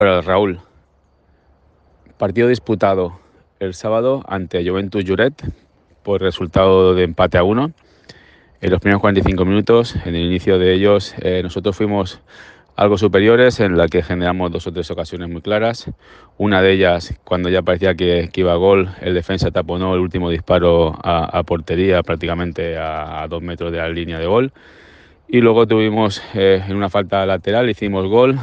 Raúl, partido disputado el sábado ante Juventus Juret por resultado de empate a uno. En los primeros 45 minutos, en el inicio de ellos, eh, nosotros fuimos algo superiores en la que generamos dos o tres ocasiones muy claras. Una de ellas, cuando ya parecía que, iba a gol, el defensa taponó el último disparo a, portería prácticamente a, dos metros de la línea de gol. Y luego tuvimos eh, en una falta lateral, hicimos gol,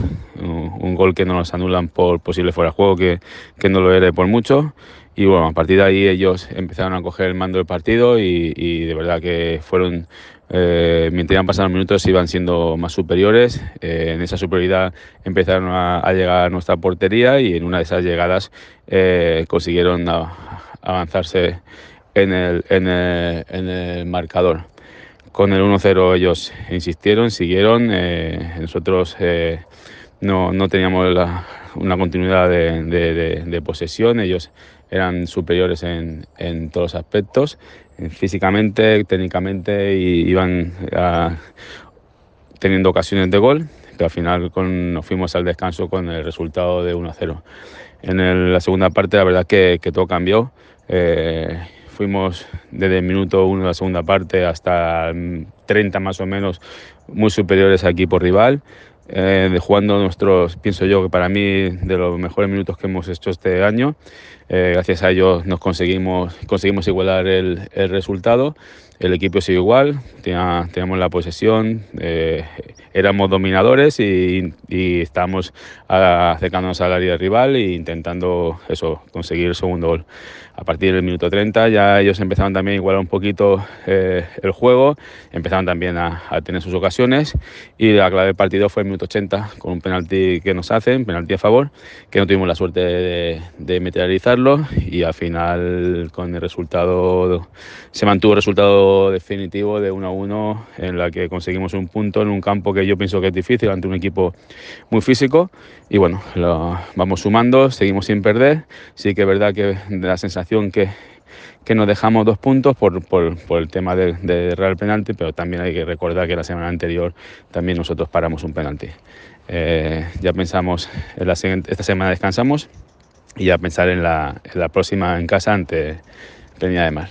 un, gol que no nos anulan por posible fuera de juego, que, que no lo era por mucho. Y bueno, a partir de ahí ellos empezaron a coger el mando del partido y, de verdad que fueron, eh, mientras iban pasando minutos, iban siendo más superiores. Eh, en esa superioridad empezaron a, llegar a nuestra portería y en una de esas llegadas eh, consiguieron avanzarse en el, en el, marcador. Con el 1-0 ellos insistieron, siguieron. nosotros no, no teníamos una continuidad de, posesión, ellos eran superiores en, todos los aspectos, físicamente, técnicamente, y iban teniendo ocasiones de gol, pero al final con, nos fuimos al descanso con el resultado de 1-0. En la segunda parte la verdad que, que todo cambió. Eh, fuimos desde el minuto 1 de la segunda parte hasta 30 más o menos muy superiores al equipo rival eh, de jugando nuestros, pienso yo que para mí de los mejores minutos que hemos hecho este año. Eh, gracias a ellos nos conseguimos, conseguimos igualar el, el resultado. El equipo sigue igual, teníamos la posesión, eh, éramos dominadores y, y estábamos acercándonos al área rival e intentando eso, conseguir el segundo gol. A partir del minuto 30 ya ellos empezaron también a igualar un poquito eh, el juego, empezaron también a, tener sus ocasiones y la clave del partido fue el minuto 80 con un penalti que nos hacen, penalti a favor, que no tuvimos la suerte de, de materializarlo y al final con el resultado se mantuvo el resultado definitivo de 1 a 1 en la que conseguimos un punto en un campo que yo pienso que es difícil ante un equipo muy físico. Y bueno, lo vamos sumando, seguimos sin perder, sí que es verdad que la sensación que, que nos dejamos dos puntos por, por, el tema de, de Real Penalti, pero también hay que recordar que la semana anterior también nosotros paramos un penalti. Eh, ya pensamos, en la esta semana descansamos y ya pensar en la, la próxima en casa ante Peña de Mar.